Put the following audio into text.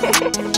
Hehehehe